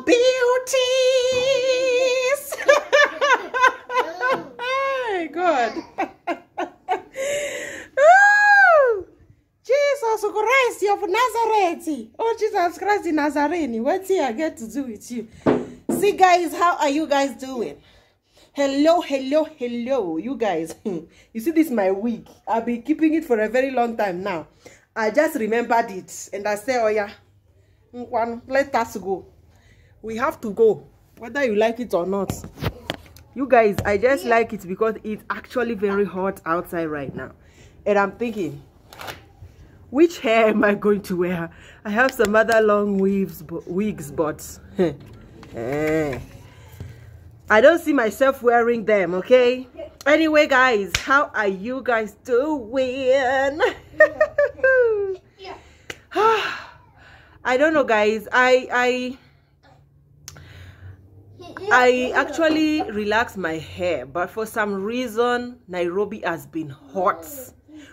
hey, God. oh, Jesus Christ of Nazareth. Oh, Jesus Christ in Nazarene. What's here I get to do with you? See, guys, how are you guys doing? Hello, hello, hello, you guys. you see, this is my wig. I've been keeping it for a very long time now. I just remembered it. And I say, oh, yeah, one, let us go. We have to go, whether you like it or not. You guys, I just like it because it's actually very hot outside right now. And I'm thinking, which hair am I going to wear? I have some other long weaves, wigs, but eh. I don't see myself wearing them, okay? Anyway, guys, how are you guys doing? I don't know, guys. I I I actually relax my hair, but for some reason, Nairobi has been hot.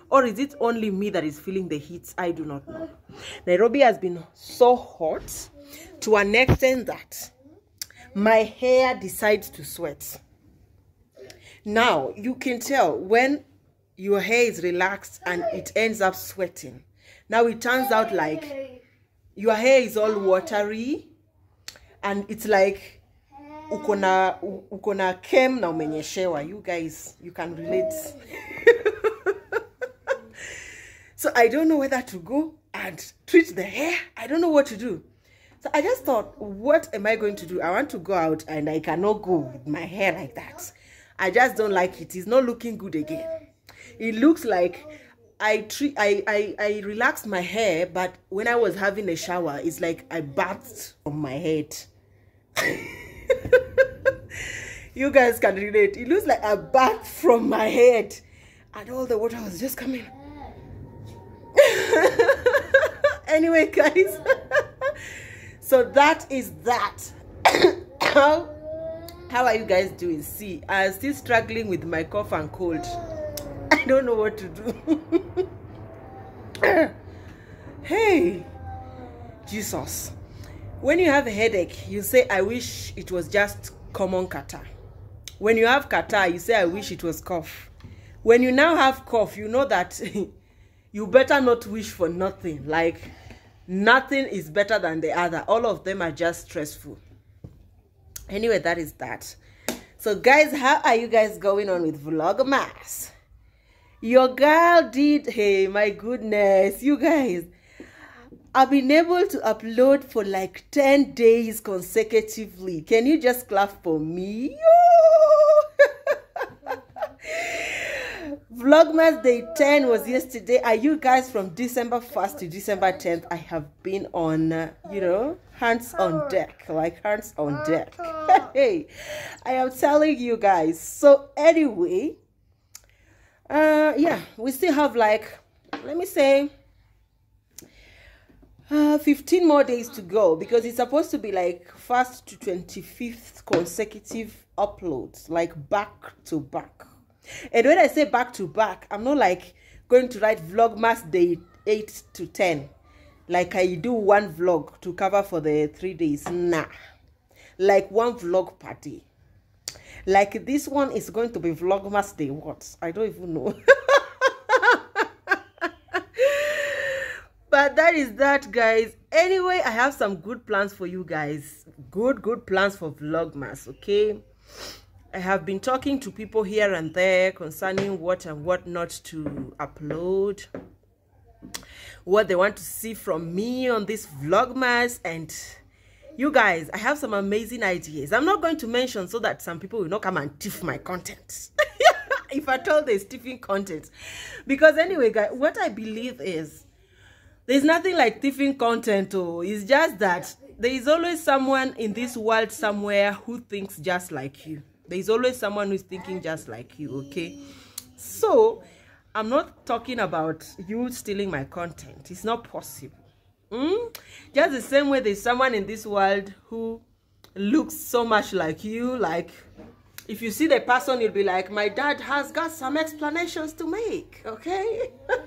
Or is it only me that is feeling the heat? I do not know. Nairobi has been so hot to an extent that my hair decides to sweat. Now, you can tell when your hair is relaxed and it ends up sweating. Now, it turns out like your hair is all watery and it's like uko na uko na kem na umenyeshewa. You guys you can relate. So i don't know whether to go and treat the hair. I don't know what to do. So i just thought what am i going to do? I want to go out and i cannot go with my hair like that. I just don't like it. It's not looking good again. It looks like I treat I, I I relaxed my hair, but when I was having a shower, it's like I bathed on my head. you guys can relate. It looks like a bath from my head. And all the water was just coming. anyway, guys. so that is that. how, how are you guys doing? See, I'm still struggling with my cough and cold. I don't know what to do. hey, Jesus. When you have a headache, you say, I wish it was just common catarrh. When you have catarrh, you say, I wish it was cough. When you now have cough, you know that you better not wish for nothing. Like, nothing is better than the other. All of them are just stressful. Anyway, that is that. So, guys, how are you guys going on with Vlogmas? Your girl did, hey, my goodness, you guys. I've been able to upload for like 10 days consecutively. Can you just clap for me? Vlogmas day 10 was yesterday. Are you guys from December 1st to December 10th? I have been on, uh, you know, hands on deck, like hands on deck. hey, I am telling you guys. So anyway, uh, yeah, we still have like, let me say, uh, 15 more days to go because it's supposed to be like first to 25th consecutive uploads like back to back and when i say back to back i'm not like going to write vlogmas day 8 to 10 like i do one vlog to cover for the three days. Nah. Like one vlog party like this one is going to be vlogmas day what? I don't even know. But that is that guys. Anyway i have some good plans for you guys. Good good plans for vlogmas okay i have been talking to people here and there concerning what and what not to upload what they want to see from me on this vlogmas and you guys i have some amazing ideas. I'm not going to mention so that some people will not come and tiff my content. If i told there's tiffing content. Because anyway guys what i believe is there's nothing like thieving content oh. It's just that there is always someone in this world somewhere who thinks just like you there's always someone who's thinking just like you okay? So i'm not talking about you stealing my content. It's not possible. Mm? just the same way there's someone in this world who looks so much like you like if you see the person you'll be like my dad has got some explanations to make okay?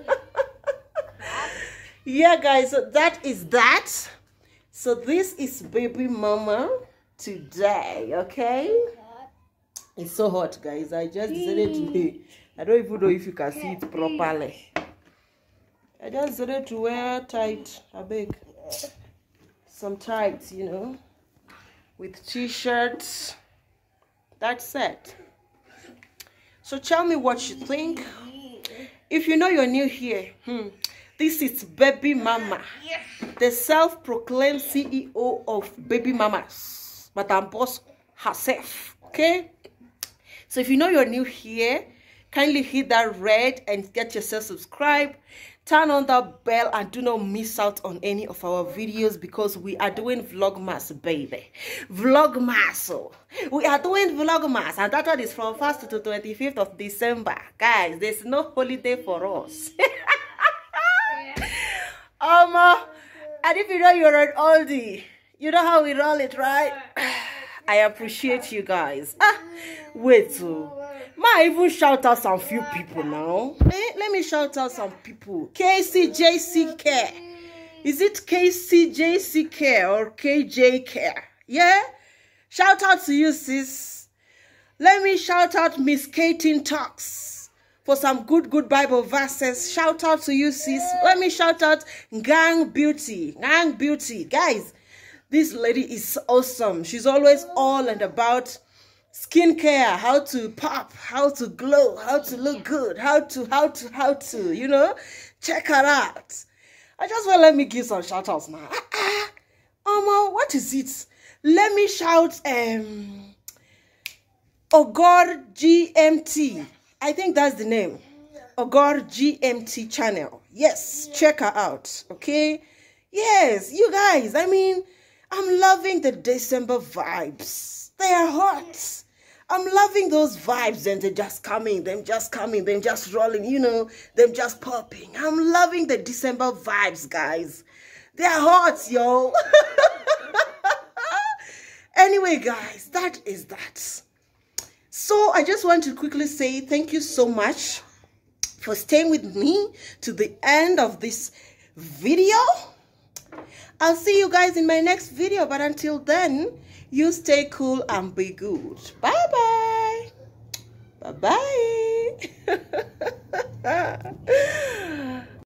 Yeah guys so that is that. So this is baby mama today, okay? It's so hot, guys. I just decided to. I don't even know if you can see it properly. I just decided to wear tight. I beg some tights, you know, with t-shirts. That's it. So tell me what you think. If you know you're new here, hmm, this is Baby Mama, the self-proclaimed CEO of Baby Mamas, Madam Boss herself. Okay? So if you know you're new here, kindly hit that red and get yourself subscribed. Turn on that bell and do not miss out on any of our videos because we are doing vlogmas baby. Vlogmas. We are doing vlogmas and that one is from 1st to 25th of december. Guys there's no holiday for us. Um uh, and if you know you're an oldie you know how we roll it right i appreciate you guys ah wait so Ma even shout out some few people now. Eh, let me shout out some people. KCJC Care. Is it KCJC Care or KJ Care? Yeah? Shout out to you, sis. Let me shout out Miss Katin Talks for some good, good Bible verses. Shout out to you, sis. Let me shout out Gang Beauty. Gang Beauty. Guys, this lady is awesome. She's always all and about skincare, how to pop, how to glow, how to look good, how to, how to, how to, you know, check her out. I just want to let me give some shout outs now. Ah, ah. What is it? Let me shout, um, Ogor GMT. I think that's the name. Ogor GMT channel. Yes, check her out. Okay. Yes, you guys. I mean, I'm loving the December vibes. They are hot. I'm loving those vibes and they're just coming, them just coming, them just rolling, you know, them just popping. I'm loving the December vibes, guys. They're hot, yo. anyway, guys, that is that. So I just want to quickly say thank you so much for staying with me to the end of this video. I'll see you guys in my next video, but until then, you stay cool and be good. Bye bye. Bye bye.